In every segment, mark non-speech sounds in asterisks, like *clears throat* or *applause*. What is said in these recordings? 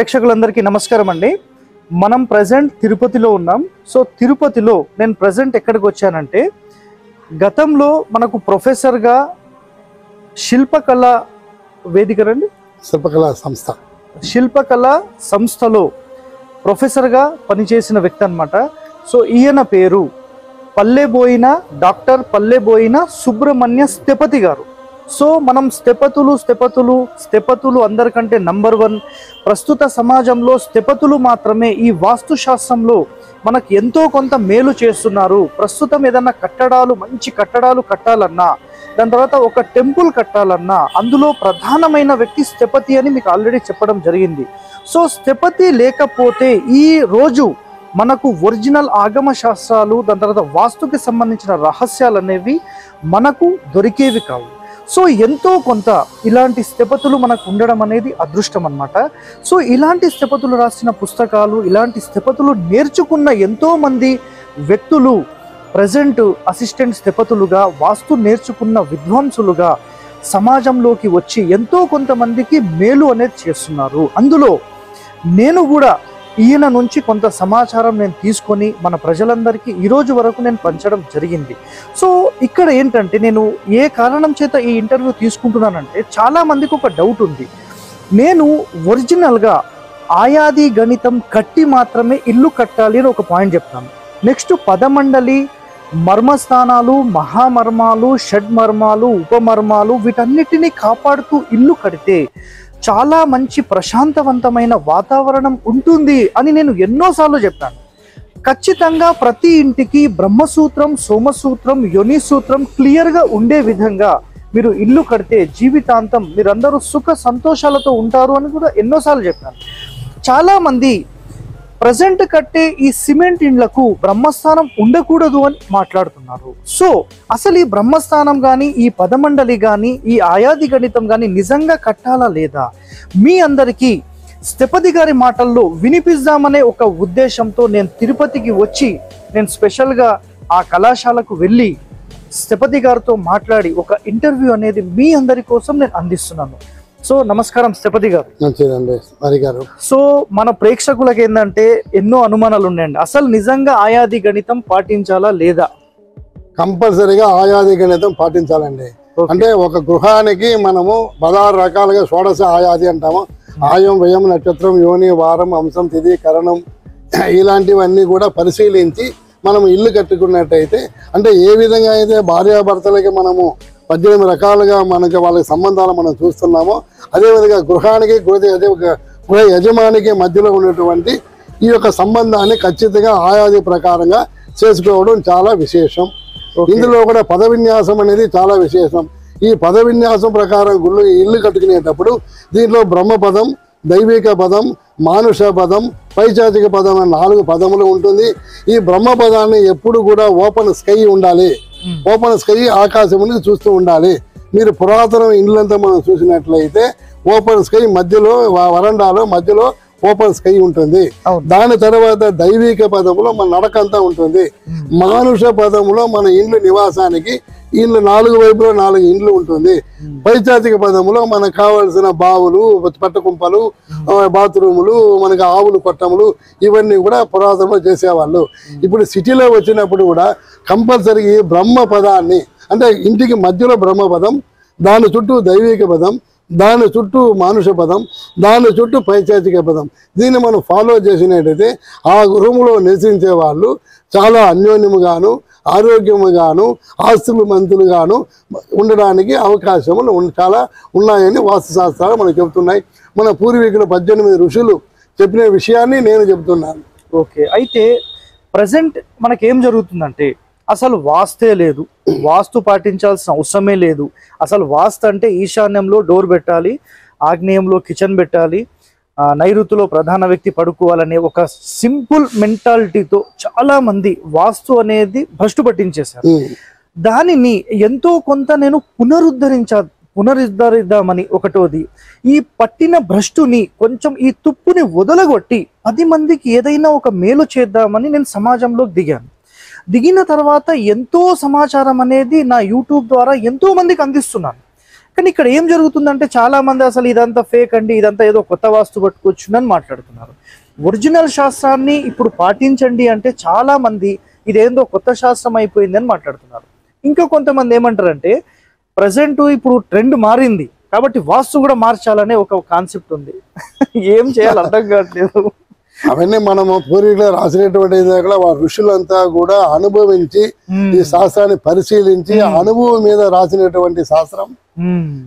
ప్రేక్షకులందరికీ నమస్కారం అండి. మనం ప్రజెంట్ తిరుపతిలో ఉన్నాం. సో తిరుపతిలో నేను ప్రజెంట్ ఎక్కడికి వచ్చానంటే గతంలో మనకు ప్రొఫెసర్గా శిల్పకళ వేదిక రండి. శిల్పకళా సంస్థ. శిల్పకళ సంస్థలో ప్రొఫెసర్గా పనిచేసిన వ్యక్తి అన్నమాట. సో ఈయన పేరు పల్లెబోయిన డాక్టర్ పల్లెబోయిన సుబ్రహ్మణ్య స్థపతి గారు. సో మనం స్థెపతులు స్థెపతులు స్థెపతులు అందరికంటే నంబర్ వన్ ప్రస్తుత సమాజంలో స్థెపతులు మాత్రమే ఈ వాస్తు శాస్త్రంలో మనకు ఎంతో కొంత మేలు చేస్తున్నారు. ప్రస్తుతం ఏదన్నా కట్టడాలు మంచి కట్టడాలు కట్టాలన్నా దాని తర్వాత ఒక టెంపుల్ కట్టాలన్నా అందులో ప్రధానమైన వ్యక్తి స్థిపతి అని మీకు ఆల్రెడీ చెప్పడం జరిగింది. సో స్థిపతి లేకపోతే ఈ రోజు మనకు ఒరిజినల్ ఆగమ శాస్త్రాలు దాని తర్వాత వాస్తుకి సంబంధించిన రహస్యాలు అనేవి మనకు దొరికేవి కావు. సో ఎంతో కొంత ఇలాంటి స్థపతులు మనకు ఉండడం అనేది అదృష్టం అనమాట సో ఇలాంటి స్థపతులు రాసిన పుస్తకాలు ఇలాంటి స్థపతులు నేర్చుకున్న ఎంతో మంది వ్యక్తులు ప్రజెంట్ అసిస్టెంట్ స్థపతులుగా వాస్తు నేర్చుకున్న విద్వాంసులుగా సమాజంలోకి వచ్చి ఎంతో కొంతమందికి మేలు అనేది చేస్తున్నారు. అందులో నేను కూడా ఈయన నుంచి కొంత సమాచారం నేను తీసుకొని మన ప్రజలందరికీ ఈ రోజు వరకు నేను పంచడం జరిగింది. సో ఇక్కడ ఏంటంటే నేను ఏ కారణం చేత ఈ ఇంటర్వ్యూ తీసుకుంటున్నానంటే చాలామందికి ఒక డౌట్ ఉంది. నేను ఒరిజినల్గా ఆయాది గణితం కట్టి మాత్రమే ఇల్లు కట్టాలి అని ఒక పాయింట్ చెప్తాను. నెక్స్ట్ పదమండలి మర్మస్థానాలు మహామర్మాలు షడ్మర్మాలు ఉపమర్మాలు వీటన్నిటిని కాపాడుతూ ఇల్లు కడితే చాలా మంచి ప్రశాంతవంతమైన వాతావరణం ఉంటుంది అని నేను ఎన్నోసార్లు చెప్పాను. ఖచ్చితంగా ప్రతి ఇంటికి బ్రహ్మసూత్రం సోమసూత్రం యోని సూత్రం క్లియర్గా ఉండే విధంగా మీరు ఇల్లు కడితే జీవితాంతం మీరందరూ సుఖ సంతోషాలతో ఉంటారు అని కూడా ఎన్నోసార్లు చెప్పాను. చాలామంది ప్రజెంట్ కట్టే ఈ సిమెంట్ ఇండ్లకు బ్రహ్మస్థానం ఉండకూడదు అని మాట్లాడుతున్నారు. సో అసలు ఈ బ్రహ్మస్థానం కానీ ఈ పదమండలి కానీ ఈ ఆయాది గణితం కానీ నిజంగా కట్టాలా లేదా? మీ అందరికీ స్థపతి గారి మాటల్లో వినిపిద్దామనే ఒక ఉద్దేశంతో నేను తిరుపతికి వచ్చి నేను స్పెషల్గా ఆ కళాశాలకు వెళ్ళి స్థపతి గారితో మాట్లాడి ఒక ఇంటర్వ్యూ అనేది మీ అందరి కోసం నేను అందిస్తున్నాను. సో నమస్కారం స్థపతి గారు. మంచిదండి. మరి గారు. సో మన ప్రేక్షకులకు ఏంటంటే ఎన్నో అనుమానాలు ఉన్నాయండి. అసలు నిజంగా ఆయాది గణితం పాటించాలా లేదా? కంపల్సరీగా ఆయాది గణితం పాటించాలండి. అంటే ఒక గృహానికి మనము పదహారు రకాలుగా షోడశ ఆయాది అంటాము. ఆయం వ్యయం నక్షత్రం యోని వారం అంశం తిథి కరణం *clears throat* ఇలాంటివన్నీ కూడా పరిశీలించి మనం ఇల్లు కట్టుకున్నట్టయితే అంటే ఏ విధంగా అయితే భార్యాభర్తలకి మనము పద్దెనిమిది రకాలుగా మనకి వాళ్ళకి సంబంధాలు మనం చూస్తున్నామో అదేవిధంగా గృహానికి గృహ అదే ఒక గృహ యజమానికి మధ్యలో ఉన్నటువంటి ఈ యొక్క సంబంధాన్ని ఖచ్చితంగా ఆయాది ప్రకారంగా చేసుకోవడం చాలా విశేషం. ఇందులో కూడా పద విన్యాసం అనేది చాలా విశేషం. ఈ పద విన్యాసం ప్రకారం గుళ్ళు ఇల్లు కట్టుకునేటప్పుడు దీంట్లో బ్రహ్మ పదం దైవిక పదం మానుష పదం పైచాచిక పదం అనే నాలుగు పదములు ఉంటుంది. ఈ బ్రహ్మ పదాన్ని ఎప్పుడు కూడా ఓపెన్ స్కై ఉండాలి. ఓపెన్ స్కై ఆకాశం చూస్తూ ఉండాలి. మీరు పురాతన ఇండ్లంతా మనం చూసినట్లయితే ఓపెన్ స్కై మధ్యలో వరండాలో మధ్యలో ఓపెన్ స్కై ఉంటుంది. దాని తర్వాత దైవిక పదములో మన నడకంతా ఉంటుంది. మానుష పదములో మన ఇండ్లు నివాసానికి ఇండ్లు నాలుగు వైపులో నాలుగు ఇండ్లు ఉంటుంది. పైచాతిక పదములో మనకు కావలసిన బావులు పట్టకుంపలు బాత్రూములు మనకి ఆవులు కొట్టములు ఇవన్నీ కూడా పురాతనలో చేసేవాళ్ళు. ఇప్పుడు సిటీలో వచ్చినప్పుడు కూడా కంపల్సరీ బ్రహ్మ పదాన్ని అంటే ఇంటికి మధ్యలో బ్రహ్మ పదం దాని చుట్టూ దైవిక పదం దాని చుట్టూ మానుష పదం దాని చుట్టూ పైచాచిక పదం. దీన్ని మనం ఫాలో చేసినట్టయితే ఆ గృహంలో నివసించే వాళ్ళు చాలా అన్యోన్యముగాను ఆరోగ్యముగాను ఆస్తులు మంతులుగాను ఉండడానికి అవకాశములు చాలా ఉన్నాయని వాస్తుశాస్త్రాలు మనకు చెబుతున్నాయి. మన పూర్వీకులు పద్దెనిమిది ఋషులు చెప్పిన విషయాన్ని నేను చెబుతున్నాను. ఓకే. అయితే ప్రజెంట్ మనకేం జరుగుతుందంటే అసలు వాస్తే లేదు. వాస్తు పాటించాల్సిన అవసరమే లేదు. అసలు వాస్తు అంటే ఈశాన్యంలో డోర్ పెట్టాలి ఆగ్నేయంలో కిచెన్ పెట్టాలి నైరుతిలో ప్రధాన వ్యక్తి పడుకోవాలనే ఒక సింపుల్ మెంటాలిటీతో చాలా మంది వాస్తు అనేది భ్రష్టు పట్టించేశారు. దానిని ఎంతో కొంత నేను పునరుద్ధరించా పునరుద్ధరిద్దామని ఒకటోది ఈ పట్టిన భ్రష్టుని కొంచెం ఈ తుప్పుని వదలగొట్టి పది మందికి ఏదైనా ఒక మేలు చేద్దామని నేను సమాజంలోకి దిగాను. దిగిన తర్వాత ఎంతో సమాచారం అనేది నా యూట్యూబ్ ద్వారా ఎంతో మందికి అందిస్తున్నాను. కానీ ఇక్కడ ఏం జరుగుతుందంటే చాలా మంది అసలు ఇదంతా ఫేక్ అండి ఇదంతా ఏదో కొత్త వాస్తు పట్టుకొచ్చిందని మాట్లాడుతున్నారు. ఒరిజినల్ శాస్త్రాన్ని ఇప్పుడు పాటించండి అంటే చాలా మంది ఇదేందో కొత్త శాస్త్రం అయిపోయిందని మాట్లాడుతున్నారు. ఇంకా కొంతమంది ఏమంటారంటే ప్రజెంట్ ఇప్పుడు ట్రెండ్ మారింది కాబట్టి వాస్తు కూడా మార్చాలనే ఒక కాన్సెప్ట్ ఉంది. *laughs* ఏం చేయాలి అర్థం కావట్లేదు. అవన్నీ మనము పూర్వీకులు రాసినటువంటి కూడా ఋషులంతా కూడా అనుభవించి ఈ శాస్త్రాన్ని పరిశీలించి అనుభవం మీద రాసినటువంటి శాస్త్రం.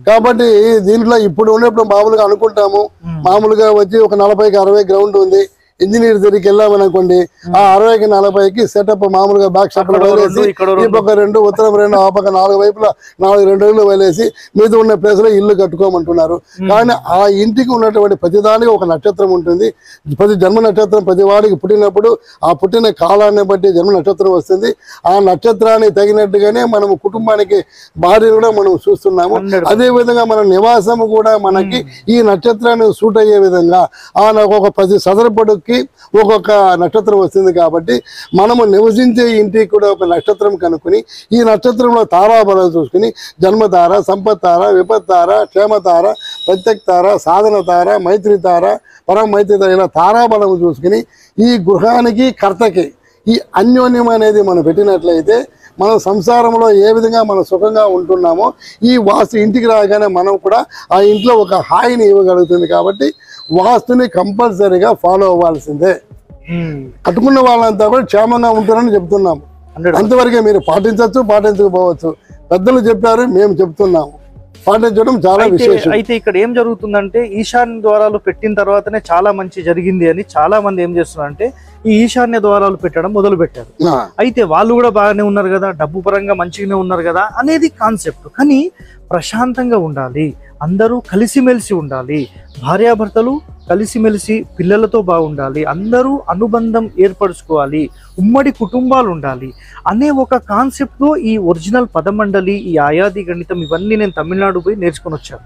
కాబట్టి దీంట్లో ఇప్పుడు ఉన్నప్పుడు మామూలుగా అనుకుంటాము. మామూలుగా వచ్చి ఒక నలభైకి అరవై గ్రౌండ్ ఉంది. ఇంజనీర్ దగ్గరికి వెళ్ళామని అనుకోండి ఆ. అరవైకి నలభైకి సెటప్ మామూలుగా బ్యాక్ షాప్ అక్కడ వదిలేసి రెండు, ఇక్కడ ఈ రెండు. పక్క రెండు ఉత్తరం రెండు ఆ పక్క నాలుగు వైపులా నాలుగు రెండు రోజులు వదిలేసి మీద ఉన్న ప్లేస్లో ఇల్లు కట్టుకోమంటున్నారు. కానీ ఆ ఇంటికి ఉన్నటువంటి ప్రతిదానికి ఒక నక్షత్రం ఉంటుంది. ప్రతి జన్మ నక్షత్రం ప్రతి వాడికి పుట్టినప్పుడు ఆ పుట్టిన కాలాన్ని బట్టి జన్మ నక్షత్రం వస్తుంది. ఆ నక్షత్రానికి తగినట్టుగానే మనం కుటుంబానికి భార్య కూడా మనం చూస్తున్నాము. అదే విధంగా మన నివాసం కూడా మనకి ఈ నక్షత్రానికి సూట్ అయ్యే విధంగా ఆ ఒక ప్రతి సదరపడుకి ఒక్కొక్క నక్షత్రం వస్తుంది కాబట్టి మనము నివసించే ఇంటికి కూడా ఒక నక్షత్రం కనుక్కుని ఈ నక్షత్రంలో తారాబలం చూసుకుని జన్మతార సంపత్తార విపత్తార క్షేమతార ప్రత్యక్తార సాధన తార మైత్రి తార పరమ మైత్రి తార ఇలా తారాబలం చూసుకుని ఈ గృహానికి కర్తకి ఈ అన్యోన్యం అనేది మనం పెట్టినట్లయితే మనం సంసారంలో ఏ విధంగా మనం సుఖంగా ఉంటున్నామో ఈ వాస్తు ఇంటికి రాగానే మనం కూడా ఆ ఇంట్లో ఒక హాయిని ఇవ్వగలుగుతుంది కాబట్టి వాస్తుని కంపల్సరీగా ఫాలో అవ్వాల్సిందే. కట్టుకున్న వాళ్ళంతా కూడా క్షేమంగా ఉంటారని చెప్తున్నాము అంతవరకే మీరు పాటించవచ్చు పాటించకపోవచ్చు. పెద్దలు చెప్పారు మేము చెప్తున్నాము. పాటించడం చాలా అయితే విశేషం. అయితే ఇక్కడ ఏం జరుగుతుందంటే ఈశాన్య ద్వారాలు పెట్టిన తర్వాతనే చాలా మంచి జరిగింది అని చాలా మంది ఏం చేస్తున్నారంటే ఈ ఈశాన్య ద్వారాలు పెట్టడం మొదలు పెట్టారు అయితే వాళ్ళు కూడా బాగానే ఉన్నారు కదా డబ్బు పరంగా మంచిగానే ఉన్నారు కదా అనేది కాన్సెప్ట్. కానీ ప్రశాంతంగా ఉండాలి అందరూ కలిసిమెలిసి ఉండాలి. భార్యాభర్తలు కలిసిమెలిసి పిల్లలతో బాగుండాలి అందరూ అనుబంధం ఏర్పరచుకోవాలి ఉమ్మడి కుటుంబాలు ఉండాలి అనే ఒక కాన్సెప్ట్తో ఈ ఒరిజినల్ పదమండలి ఈ ఆయాది గణితం ఇవన్నీ నేను తమిళనాడు పోయి నేర్చుకొని వచ్చాను.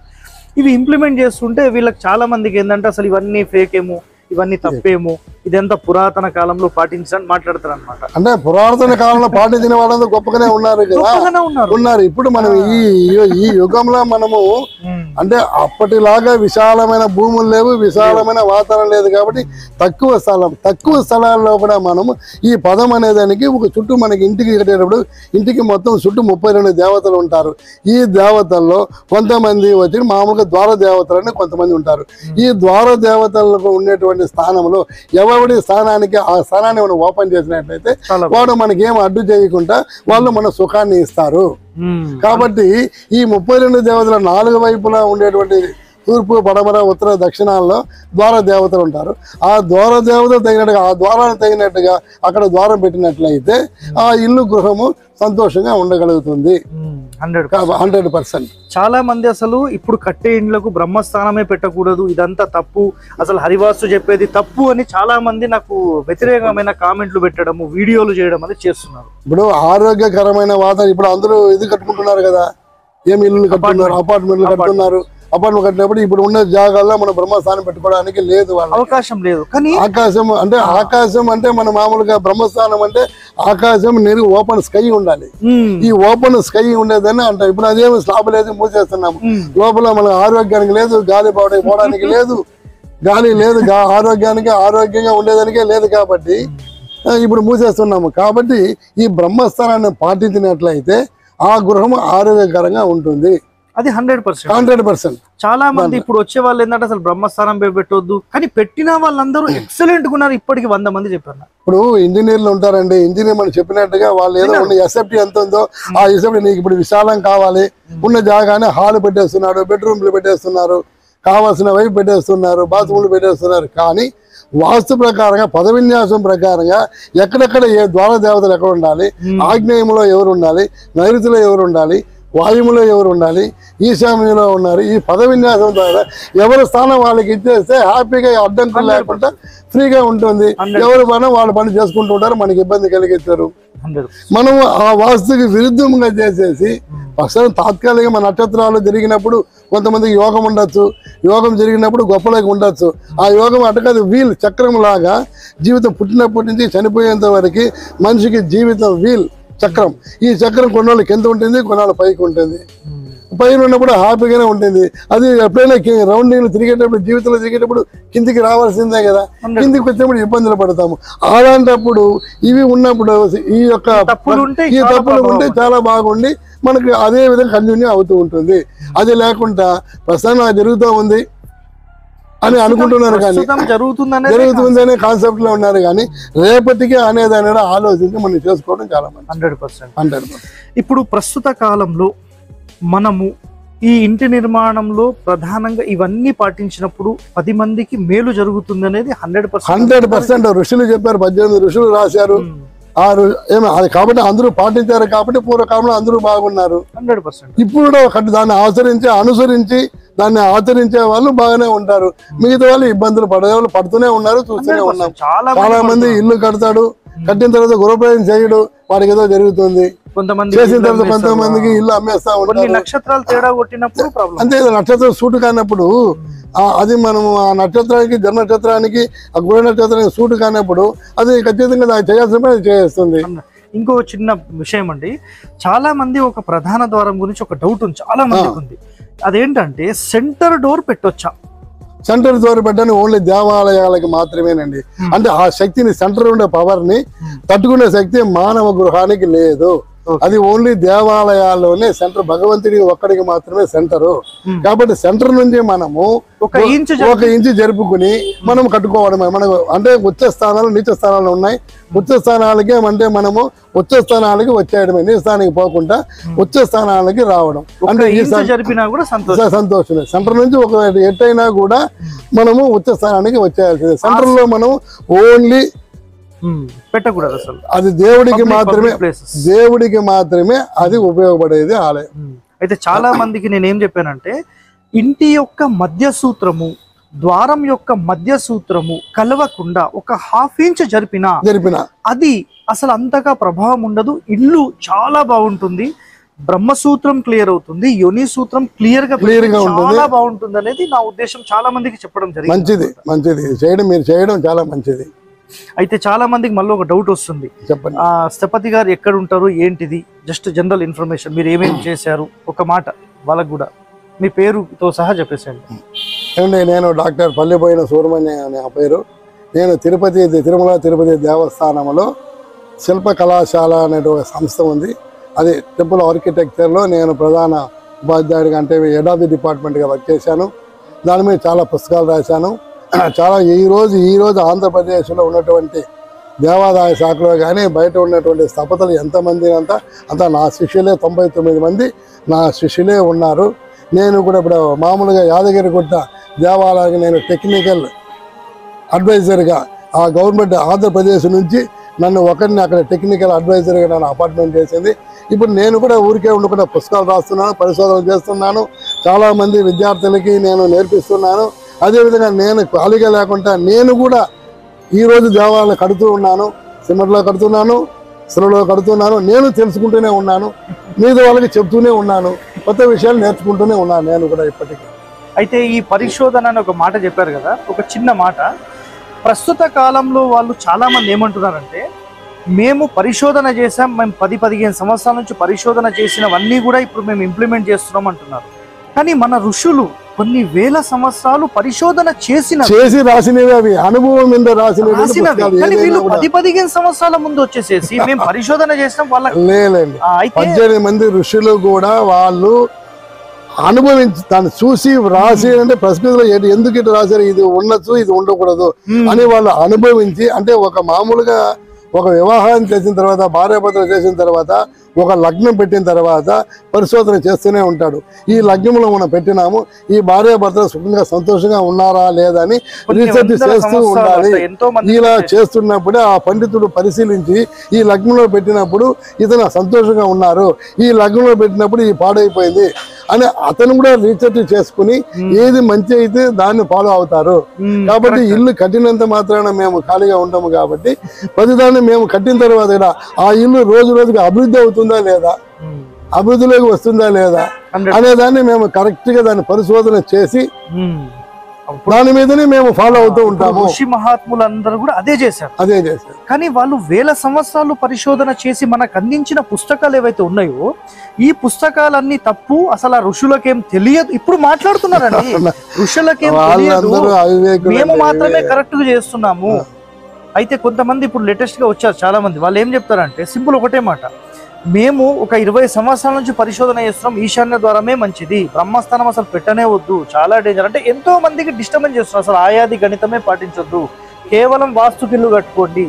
ఇవి ఇంప్లిమెంట్ చేస్తుంటే వీళ్ళకి చాలా మందికి ఏంటంటే అసలు ఇవన్నీ ఫేక్ ఏమో ఇవన్నీ తప్పేమో ఇదంతా పురాతన కాలంలో పాటించని మాట్లాడతారు అనమాట అంటే పురాతన కాలంలో పాటించిన వాళ్ళందరూ గొప్పగానే ఉన్నారు కదా? ఉన్నారు. ఉన్నారు. ఇప్పుడు మనం ఈ ఈ- యుగంలో మనము అంటే అప్పటిలాగా విశాలమైన భూములు లేవు విశాలమైన వాతావరణం లేదు కాబట్టి తక్కువ స్థలం తక్కువ స్థలాల్లో కూడా మనము ఈ పదం అనే దానికి ఒక చుట్టూ మనకి ఇంటికి కట్టేటప్పుడు ఇంటికి మొత్తం చుట్టూ ముప్పై రెండు దేవతలు ఉంటారు. ఈ దేవతల్లో కొంతమంది వచ్చి మామూలుగా ద్వార దేవతలని కొంతమంది ఉంటారు. ఈ ద్వార దేవతలకు ఉండేటువంటి స్థానంలో ఎవరి స్థానానికి ఆ స్థానాన్ని మనం ఓపెన్ చేసినట్లయితే వాడు మనకి ఏం అడ్డు చేయకుండా వాళ్ళు మన సుఖాన్ని ఇస్తారు. కాబట్టి ఈ ముప్పై రెండు దేవతల నాలుగు వైపులా ఉండేటువంటి తూర్పు పడమర ఉత్తర దక్షిణాల్లో ద్వార దేవతలు ఉంటారు. ఆ ద్వార దేవత తగినట్టుగా ఆ ద్వారాన్ని తగినట్టుగా అక్కడ ద్వారం పెట్టినట్లయితే ఆ ఇల్లు గృహము సంతోషంగా ఉండగలుగుతుంది. Hundred hundred percent. చాలా మంది అసలు ఇప్పుడు కట్టే ఇండ్లకు బ్రహ్మస్థానమే పెట్టకూడదు. ఇదంతా తప్పు. అసలు హరివాస్తు చెప్పేది తప్పు అని చాలా మంది నాకు వ్యతిరేకమైన కామెంట్లు పెట్టడము వీడియోలు చేయడం అనేది చేస్తున్నారు. ఇప్పుడు ఆరోగ్యకరమైన వాతావరణం ఇప్పుడు అందరూ ఇది కట్టుకుంటున్నారు కదా. ఏం ఇల్లు కట్టుకున్నారు అపార్ట్మెంట్లు కట్టుకున్నారు. అపార్ట్మెంట్ కట్టినప్పుడు ఇప్పుడు ఉన్న జాగాల్లో మనం బ్రహ్మస్థానం పెట్టుకోవడానికి లేదు అవకాశం లేదు. కానీ ఆకాశం అంటే ఆకాశం అంటే మన మామూలుగా బ్రహ్మస్థానం అంటే ఆకాశం నీరు ఓపెన్ స్కై ఉండాలి. ఈ ఓపెన్ స్కై ఉండేదని అంటారు ఇప్పుడు అదేమి స్లాబ్ లేదు మూసేస్తున్నాము. లోపల మన ఆరోగ్యానికి లేదు గాలి పోవడానికి పోవడానికి *laughs* లేదు గాలి లేదు ఆరోగ్యానికి ఆరోగ్యంగా ఉండేదానికే లేదు కాబట్టి ఇప్పుడు మూసేస్తున్నాము. కాబట్టి ఈ బ్రహ్మస్థానాన్ని పాటించినట్లయితే ఆ గృహం ఆరోగ్యకరంగా ఉంటుంది. అది హండ్రెడ్ పర్సెంట్. Hundred percent. చాలా మంది ఇప్పుడు వచ్చే వాళ్ళు ఏంటంటే అసలు బ్రహ్మస్థానం పెట్టొద్దు. కానీ పెట్టిన వాళ్ళందరూ ఎక్సలెంట్ ఉన్నారు ఇప్పటికి వంద మంది చెప్పారు. ఇప్పుడు ఇంజనీర్లు ఉంటారండి. ఇంజనీర్ మనం చెప్పినట్టుగా వాళ్ళు ఏదో ఉన్న ఎస్ఎఫ్టీ ఎంత ఉందో ఆ ఎస్ఎఫ్టీ నీకు ఇప్పుడు విశాలం కావాలి. ఉన్న జాగానే హాల్ పెట్టేస్తున్నాడు బెడ్రూమ్లు పెట్టేస్తున్నారు కావాల్సిన వైపు పెట్టేస్తున్నారు బాత్రూమ్లు పెట్టేస్తున్నారు. కానీ వాస్తు ప్రకారంగా పద విన్యాసం ప్రకారంగా ఎక్కడెక్కడ ఏ ద్వార దేవతలు ఎక్కడ ఉండాలి ఆగ్నేయంలో ఎవరు ఉండాలి నైరుతిలో ఎవరు ఉండాలి వాయుములో ఎవరు ఉండాలి? ఈశాన్యంలో ఉన్నారు. ఈ పద విన్యాసం ద్వారా ఎవరి స్థానం వాళ్ళకి ఇచ్చేస్తే హ్యాపీగా అడ్డంకులు లేకుండా ఫ్రీగా ఉంటుంది. ఎవరు పని వాళ్ళ పని చేసుకుంటూ ఉంటారు మనకి ఇబ్బంది కలిగించారు హండ్రెడ్ మనం ఆ వాస్తుకి విరుద్ధంగా చేసేసి అసలు తాత్కాలిక మన నక్షత్రాలు జరిగినప్పుడు కొంతమందికి యోగం ఉండొచ్చు యోగం జరిగినప్పుడు గొప్పలోకి ఉండొచ్చు. ఆ యోగం అటకది వీల్ చక్రం లాగా జీవితం పుట్టినప్పటి నుంచి చనిపోయేంత వరకు మనిషికి జీవితం వీల్. చక్రం. ఈ చక్రం కొన్నాళ్ళు కింద ఉంటుంది కొన్నాళ్ళు పైకి ఉంటుంది. పైన ఉన్నప్పుడు హ్యాపీగానే ఉంటుంది. అది ఎప్పుడైనా రౌండింగ్ తిరిగేటప్పుడు జీవితంలో తిరిగేటప్పుడు కిందికి రావాల్సిందే కదా. కిందికి వచ్చినప్పుడు ఇబ్బందులు పడతాము. అలాంటప్పుడు ఇవి ఉన్నప్పుడు ఈ యొక్క ఈ తప్పులు ఉంటే. చాలా బాగుండి మనకి అదే విధంగా కంటిన్యూ అవుతూ ఉంటుంది. అది లేకుండా ప్రస్తుతం నాకు జరుగుతూ ఉంది. అని అనుకుంటున్నారు కానీ జరుగుతుంది అనే కాన్సెప్ట్లో ఉన్నారు కానీ రేపటికి అనేది అనేది ఆలోచించి మనం చేసుకోవడం చాలా మంచి హండ్రెడ్ పర్సెంట్. అంటారు ఇప్పుడు ప్రస్తుత కాలంలో మనము ఈ ఇంటి నిర్మాణంలో ప్రధానంగా ఇవన్నీ పాటించినప్పుడు పది మందికి మేలు జరుగుతుంది అనేది హండ్రెడ్ హండ్రెడ్ పర్సెంట్ ఋషులు చెప్పారు పద్దెనిమిది ఋషులు రాశారు. ఆ ఏమో అది కాబట్టి అందరూ పాటించారు కాబట్టి పూర్వకాలంలో అందరూ బాగున్నారు. Hundred percent. ఇప్పుడు కూడా ఒకటి దాన్ని ఆచరించి అనుసరించి దాన్ని ఆచరించే వాళ్ళు బాగానే ఉంటారు. మిగతా వాళ్ళు ఇబ్బందులు పడే వాళ్ళు పడుతూనే ఉన్నారు చూస్తూనే ఉన్నాం చాలా మంది. ఇల్లు కడతాడు కట్టిన తర్వాత గృహప్రవేశం చేయడు వాడికి ఏదో జరుగుతుంది. కొంతమంది చేసిన తర్వాత. కొంతమందికి ఇల్లు అమ్మేస్తా ఉంటారు. నక్షత్రాలు తేడా కొట్టినప్పుడు అంతే నక్షత్రం సూటు కానప్పుడు అది మనం ఆ నక్షత్రానికి జన్మ నక్షత్రానికి ఆ గృహ నక్షత్రానికి సూటు కానప్పుడు అది ఖచ్చితంగా చేయాల్సిన పని చేస్తుంది. ఇంకో చిన్న విషయం అండి. చాలా మంది ఒక ప్రధాన ద్వారం గురించి ఒక డౌట్ ఉంది. చాలా మందికి ఉంది. అదేంటంటే సెంటర్ డోర్ పెట్టొచ్చా సెంటర్ దూరం పెట్టని ఓన్లీ దేవాలయాలకి మాత్రమేనండి Hmm. అంటే ఆ శక్తిని సెంటర్ ఉండే పవర్ని తట్టుకునే శక్తి మానవ గృహానికి లేదు. అది ఓన్లీ దేవాలయాల్లోనే సెంటర్ భగవంతుడికి ఒక్కడికి మాత్రమే సెంటరు. Hmm. కాబట్టి సెంటర్ నుంచి మనము ఒక ఇంచు ఒక ఇంచు జరుపుకుని మనం కట్టుకోవడమే. మనకు అంటే ఉచ్చ స్థానాలు నీచ స్థానాలు ఉన్నాయి. ఉచ్చ స్థానాలకి అంటే మనము ఉచ్చ స్థానాలకి వచ్చేయడమే. నీచ స్థానానికి పోకుండా ఉచ్చ స్థానాలకి రావడం. అంటే జరిపినా కూడా సంతోషం. సంతోషమే. సెంటర్ నుంచి ఒక ఎట్టయినా కూడా మనము ఉచ్చ స్థానానికి వచ్చేయాల్సిందే. సెంటర్లో మనం ఓన్లీ పెట్టకూడదు అసలు. అది దేవుడికి మాత్రమే. దేవుడికి మాత్రమే అది ఉపయోగపడేది ఆలయం. ఉమ్. అయితే చాలా మందికి నేను ఏం చెప్పానంటే ఇంటి యొక్క మధ్య సూత్రము ద్వారం యొక్క మధ్య సూత్రము కలవకుండా ఒక హాఫ్ ఇంచ్ జరిపినా జరిపిన. అది అసలు అంతగా ప్రభావం ఉండదు. ఇల్లు చాలా బాగుంటుంది. బ్రహ్మసూత్రం క్లియర్ అవుతుంది. యోని సూత్రం క్లియర్గా Clear గా ఉంటుంది. చాలా బాగుంటుంది అనేది నా ఉద్దేశం. చాలా మందికి చెప్పడం జరిగింది. మంచిది మంచిది. చేయడం మీరు చేయడం చాలా మంచిది. అయితే చాలా మందికి మళ్ళీ ఒక డౌట్ వస్తుంది. స్థపతి గారు ఎక్కడ ఉంటారు ఏంటిది? జస్ట్ జనరల్ ఇన్ఫర్మేషన్ మీరు ఏమేమి చేశారు? ఒక మాట వాళ్ళకు కూడా. మీ పేరుతో సహా చెప్పేసేయండి. ఏమండి నేను డాక్టర్ పల్లెపోయిన సూరమణ్య అనే పేరు. నేను తిరుపతి తిరుమల తిరుపతి దేవస్థానంలో శిల్ప కళాశాల అనే ఒక సంస్థ ఉంది. అది టెంపుల్ ఆర్కిటెక్చర్లో నేను ప్రధాన ఉపాధ్యాయుడిగా అంటే హెడ్ ఆఫ్ ది డిపార్ట్మెంట్గా వర్క్ చేశాను. దాని మీద చాలా పుస్తకాలు రాశాను. చాలా ఈరోజు ఈరోజు ఆంధ్రప్రదేశ్లో ఉన్నటువంటి దేవాదాయ శాఖలో కానీ బయట ఉన్నటువంటి స్థపతలు ఎంతమంది అంతా అంతా నా శిష్యులే తొంభై తొమ్మిది మంది నా శిష్యులే ఉన్నారు. నేను కూడా ఇప్పుడు మామూలుగా యాదగిరిగుట్ట దేవాలయానికి నేను టెక్నికల్ అడ్వైజర్గా ఆ గవర్నమెంట్ ఆంధ్రప్రదేశ్ నుంచి నన్ను ఒకరిని అక్కడ టెక్నికల్ అడ్వైజర్గా నన్ను అపార్ట్మెంట్ చేసింది. ఇప్పుడు నేను కూడా ఊరికే ఉండకుండా పుస్తకాలు రాస్తున్నాను పరిశోధన చేస్తున్నాను. చాలామంది విద్యార్థులకి నేను నేర్పిస్తున్నాను. అదేవిధంగా నేను ఖాళీగా లేకుండా నేను కూడా ఈ రోజు కడుతూ ఉన్నాను సిమెంట్లో కడుతున్నాను శిలలో కడుతున్నాను నేను తెలుసుకుంటూనే ఉన్నాను మీద వాళ్ళకి చెప్తూనే ఉన్నాను కొత్త విషయాలు నేర్చుకుంటూనే ఉన్నాను నేను కూడా ఇప్పటికీ. అయితే ఈ పరిశోధన అని ఒక మాట చెప్పారు కదా ఒక చిన్న మాట. ప్రస్తుత కాలంలో వాళ్ళు చాలామంది ఏమంటున్నారంటే మేము పరిశోధన చేసాం మేము పది పదిహేను సంవత్సరాల నుంచి పరిశోధన చేసినవన్నీ కూడా ఇప్పుడు మేము ఇంప్లిమెంట్ చేస్తున్నాం అంటున్నారు. కానీ మన ఋషులు కొన్ని వేల సంవత్సరాలు పరిశోధన చేసిన చేసి రాసినవి అవి అనుభవం మీద రాసినవి కానీ వీళ్ళు. పది పదిహేను సంవత్సరాల ముందు వచ్చేసేసి మేము పరిశోధన చేసినాం వాళ్ళ లేదండి పద్దెనిమిది మంది ఋషులు కూడా వాళ్ళు అనుభవించి దాన్ని చూసి రాసి అంటే ఏంటి- ఎందుకు ఇటు రాశారు ఇది ఉండొచ్చు ఇది ఉండకూడదు. అని వాళ్ళు అనుభవించి అంటే ఒక మామూలుగా ఒక వివాహం చేసిన తర్వాత భార్యాభర్తలు చేసిన తర్వాత ఒక లగ్నం పెట్టిన తర్వాత పరిశోధన చేస్తూనే ఉంటాడు. ఈ లగ్నంలో మనం పెట్టినాము ఈ భార్యాభర్తలు సుఖంగా సంతోషంగా ఉన్నారా లేదా అని రీసెర్చ్ చేస్తూ ఉండాలి. ఇలా. చేస్తున్నప్పుడే ఆ పండితుడు పరిశీలించి ఈ లగ్నంలో పెట్టినప్పుడు ఇతను సంతోషంగా ఉన్నారు. ఈ లగ్నంలో పెట్టినప్పుడు ఈ పాడైపోయింది అని అతను కూడా రీసెర్చ్ చేసుకుని ఏది మంచి అయితే దాన్ని ఫాలో అవుతారు. కాబట్టి ఇల్లు కట్టినంత మాత్రాన మేము ఖాళీగా ఉంటాము కాబట్టి ప్రతిదాన్ని మేము కట్టిన తర్వాత కూడా ఆ ఇల్లు రోజు రోజుకి అభివృద్ధి అవుతుందా లేదా. అభివృద్ధిలోకి వస్తుందా లేదా? Hundred. అనే దాన్ని మేము కరెక్ట్గా దాన్ని పరిశోధన చేసి. దాని మీదనే మేము ఫాలో అవుతూ ఉంటాము. ఋషి మహాత్ములందరూ కూడా అదే చేశారు. అదే చేశారు. కానీ వాళ్ళు వేల సంవత్సరాలు పరిశోధన చేసి మనకు అందించిన పుస్తకాలు ఏవైతే ఉన్నాయో ఈ పుస్తకాలన్నీ తప్పు అసలు ఆ ఋషులకేం తెలియదు. ఇప్పుడు మాట్లాడుతున్నారండి. *laughs* ఋషులకేం తెలియదు. మేము మాత్రమే కరెక్ట్గా చేస్తున్నాము. అయితే కొంతమంది ఇప్పుడు లేటెస్ట్గా వచ్చారు చాలామంది. వాళ్ళు ఏం చెప్తారంటే సింపుల్ ఒకటే మాట. మేము ఒక ఇరవై సంవత్సరాల నుంచి పరిశోధన చేస్తున్నాం ఈశాన్య ద్వారమే మంచిది. బ్రహ్మస్థానం అసలు పెట్టనే వద్దు. చాలా డేంజర్ అంటే ఎంతో మందికి డిస్టర్బెన్స్ చేస్తున్నారు. అసలు ఆయాది గణితమే పాటించొద్దు. కేవలం వాస్తుకిల్లు కట్టుకోండి.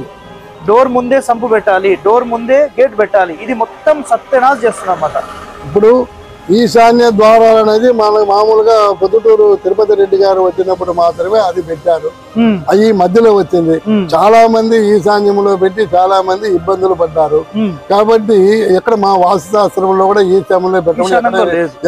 డోర్ ముందే సంపు పెట్టాలి. డోర్ ముందే గేట్ పెట్టాలి. ఇది మొత్తం సత్యనాశ చేస్తున్నాం అన్నమాట ఇప్పుడు ఈశాన్య ద్వారాలు అనేది మన మామూలుగా పొద్దుటూరు తిరుపతి రెడ్డి గారు వచ్చినప్పుడు మాత్రమే అది పెట్టారు. అవి మధ్యలో వచ్చింది. చాలా మంది ఈశాన్యంలో పెట్టి చాలా మంది ఇబ్బందులు పడ్డారు. కాబట్టి ఎక్కడ మా వాస్తుశాస్త్రంలో కూడా ఈశాన్యంలో పెట్టడం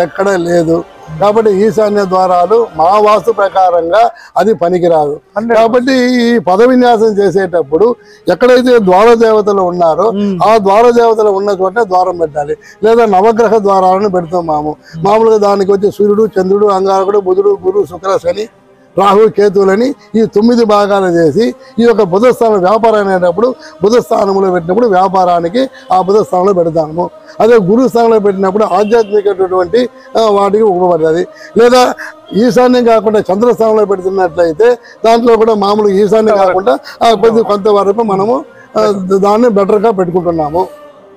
ఎక్కడ లేదు. కాబట్టి ఈశాన్య ద్వారాలు మా వాస్తు ప్రకారంగా అది పనికిరాదు 100%. కాబట్టి ఈ పద విన్యాసం చేసేటప్పుడు ఎక్కడైతే ద్వార దేవతలు ఉన్నారో. ఆ ద్వార దేవతలు ఉన్న చోట ద్వారం పెట్టాలి లేదా నవగ్రహ ద్వారాలను పెడతాము మామూలుగా దానికి వచ్చి సూర్యుడు చంద్రుడు అంగారకుడు బుధుడు గురు శుక్ర శని రాహు కేతువులని ఈ తొమ్మిది భాగాలు చేసి ఈ యొక్క బుధస్థానం వ్యాపారం అనేటప్పుడు బుధస్థానంలో పెట్టినప్పుడు వ్యాపారానికి ఆ బుధస్థానంలో పెడతాము. అదే గురు స్థానంలో పెట్టినప్పుడు ఆధ్యాత్మికటువంటి వాటికి ఉపయోగపడుతుంది. లేదా ఈశాన్యం కాకుండా చంద్రస్థానంలో పెడుతున్నట్లయితే దాంట్లో కూడా మామూలు ఈశాన్యం కాకుండా కొద్ది కొంతవరకు మనము దాన్ని బెటర్గా పెట్టుకుంటున్నాము.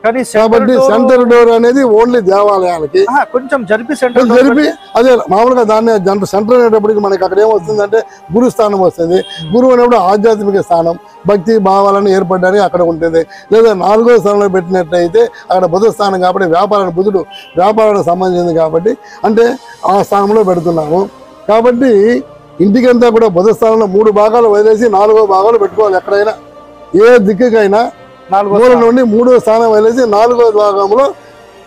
కానీ కాబట్టి సెంటర్ డోర్ అనేది ఓన్లీ దేవాలయాలకి. కొంచెం జరిపి సెంటర్ జరిపి అదే మామూలుగా దాన్ని సెంటర్ అనేటప్పటికి మనకి అక్కడ ఏమొస్తుందంటే గురు స్థానం వస్తుంది. గురువు అనేప్పుడు ఆధ్యాత్మిక స్థానం భక్తి భావాలను ఏర్పడడానికి అక్కడ ఉంటుంది. లేదా నాలుగో స్థానంలో పెట్టినట్లయితే అక్కడ బుధ స్థానం కాబట్టి వ్యాపారానికి బుధుడు వ్యాపారానికి సంబంధించింది కాబట్టి అంటే ఆ స్థానంలో పెడుతున్నాము. కాబట్టి ఇంటికంతా కూడా బుధ స్థానంలో మూడు భాగాలు వదిలేసి నాలుగో భాగాలు పెట్టుకోవాలి ఎక్కడైనా. ఏ దిక్కుకైనా స్థానం. నుండి మూడో స్థానం వదిలేసి నాలుగో భాగంలో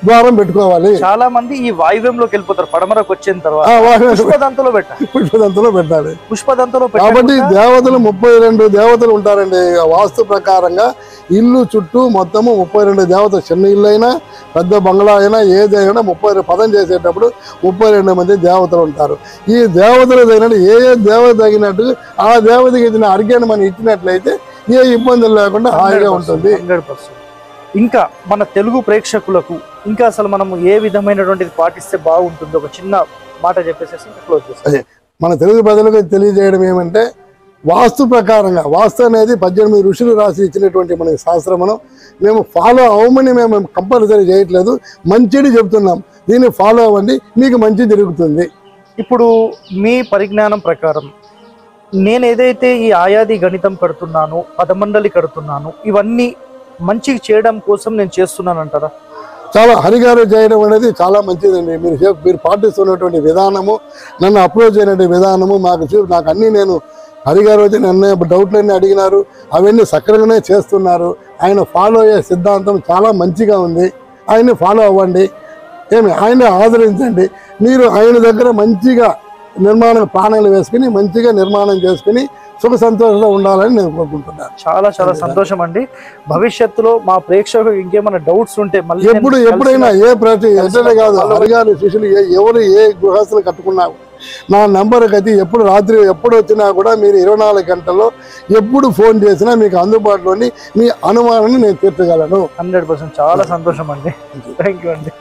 ద్వారం పెట్టుకోవాలి. చాలా మంది ఈ వాయువ్యంలోకి వెళ్ళిపోతారు. పడమరకు వచ్చిన తర్వాత పుష్పదంతలో పెట్టాలి పుష్పదంతలో పెట్టాలి. పుష్పదంతలో కాబట్టి దేవతలు ముప్పై రెండు దేవతలు ఉంటారండి. వాస్తు ప్రకారంగా ఇల్లు చుట్టూ మొత్తము ముప్పై రెండు దేవతలు చిన్న ఇల్లు అయినా పెద్ద బంగ్లా అయినా ఏదైనా ముప్పై రెండు పదం చేసేటప్పుడు ముప్పై రెండు మంది దేవతలు ఉంటారు. ఈ దేవతలు తగినట్టు ఏ ఏ దేవత తగినట్టు ఆ దేవతకి ఇచ్చిన అర్ఘ్యాన్ని మనం ఇచ్చినట్లయితే ఏ ఇబ్బందులు లేకుండా హాయిగా ఉంటుంది. 100%. ఇంకా మన తెలుగు ప్రేక్షకులకు ఇంకా అసలు మనం ఏ విధమైనటువంటిది పాటిస్తే బాగుంటుంది? ఒక చిన్న మాట చెప్పేసి క్లోజ్ చేస్తాం మన తెలుగు ప్రజలకు తెలియజేయడం ఏమంటే వాస్తు ప్రకారంగా వాస్తు అనేది పద్దెనిమిది ఋషులు రాసి ఇచ్చినటువంటి మనకి శాస్త్రమును మేము ఫాలో అవ్వమని మేము కంపల్సరీ చేయట్లేదు. మంచిది చెప్తున్నాం దీన్ని ఫాలో అవ్వండి మీకు మంచి జరుగుతుంది. ఇప్పుడు మీ పరిజ్ఞానం ప్రకారం నేను ఏదైతే ఈ ఆయాది గణితం కడుతున్నాను పదమండలి కడుతున్నాను ఇవన్నీ మంచిగా చేయడం కోసం నేను చేస్తున్నాను అంటారా చాలా హరిగారు చేయడం అనేది చాలా మంచిదండి. మీరు మీరు పాటిస్తున్నటువంటి విధానము నన్ను అప్రోచ్ అయినటువంటి విధానము మాకు నాకు అన్నీ నేను హరిగారు వచ్చి నన్ను డౌట్లన్నీ అడిగినారు అవన్నీ సక్రమంగానే చేస్తున్నారు. ఆయన ఫాలో అయ్యే సిద్ధాంతం చాలా మంచిగా ఉంది. ఆయన్ని ఫాలో అవ్వండి. ఏమి ఆయన ఆదరించండి. మీరు ఆయన దగ్గర మంచిగా నిర్మాణం ప్రాణాలు వేసుకుని మంచిగా నిర్మాణం చేసుకుని సుఖ సంతోషంగా ఉండాలని నేను కోరుకుంటున్నాను. చాలా చాలా సంతోషం అండి. భవిష్యత్తులో మా ప్రేక్షకులకు ఇంకేమైనా డౌట్స్ ఉంటే మళ్ళీ ఎప్పుడు ఎప్పుడైనా ఏ ప్రతి ఎట్లనే కాదు హరిగారి శిష్యులు ఎవరు ఏ గృహస్థులు కట్టుకున్నా నా నెంబర్కి అయితే ఎప్పుడు రాత్రి ఎప్పుడు వచ్చినా కూడా మీరు ఇరవై నాలుగు గంటల్లో ఎప్పుడు ఫోన్ చేసినా మీకు అందుబాటులోని మీ అనుమానాన్ని నేను తీర్చగలను. హండ్రెడ్ పర్సెంట్ చాలా సంతోషం అండి. థ్యాంక్ యూ అండి.